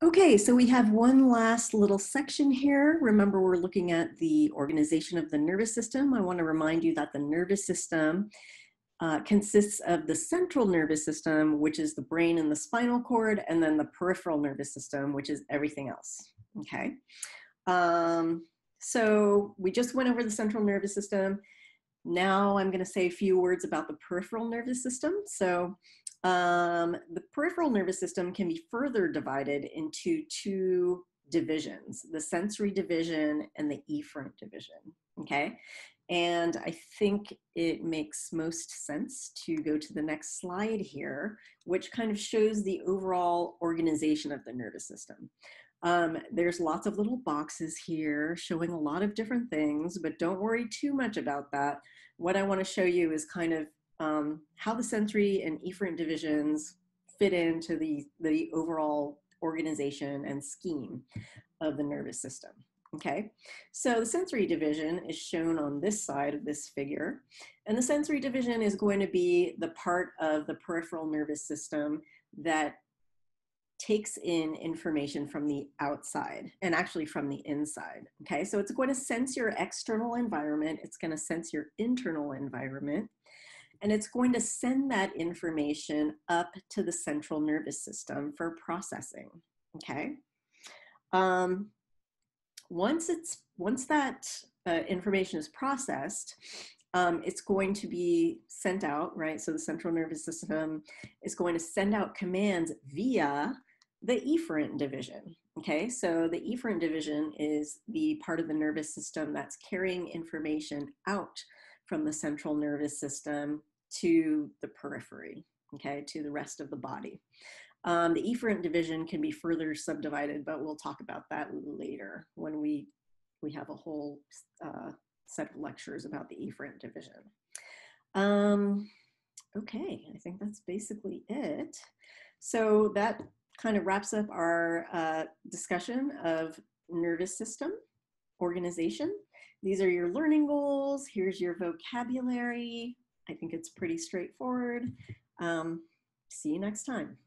Okay, so we have one last little section here. Remember, we're looking at the organization of the nervous system. I want to remind you that the nervous system uh, consists of the central nervous system, which is the brain and the spinal cord, and then the peripheral nervous system, which is everything else. Okay. Um, so we just went over the central nervous system. Now I'm going to say a few words about the peripheral nervous system. So um, the peripheral nervous system can be further divided into two divisions, the sensory division and the efferent division, okay? And I think it makes most sense to go to the next slide here, which kind of shows the overall organization of the nervous system. Um, there's lots of little boxes here showing a lot of different things, but don't worry too much about that. What I wanna show you is kind of um, how the sensory and efferent divisions fit into the, the overall organization and scheme of the nervous system. Okay, so the sensory division is shown on this side of this figure. And the sensory division is going to be the part of the peripheral nervous system that takes in information from the outside and actually from the inside. Okay, so it's going to sense your external environment, it's going to sense your internal environment, and it's going to send that information up to the central nervous system for processing. Okay. Um, once it's once that uh, information is processed, um, it's going to be sent out, right? So the central nervous system is going to send out commands via the efferent division. Okay, so the efferent division is the part of the nervous system that's carrying information out from the central nervous system to the periphery, okay, to the rest of the body. Um, the efferent division can be further subdivided, but we'll talk about that later when we, we have a whole uh, set of lectures about the efferent division. Um, okay, I think that's basically it. So that kind of wraps up our uh, discussion of nervous system organization. These are your learning goals. Here's your vocabulary. I think it's pretty straightforward. Um, see you next time.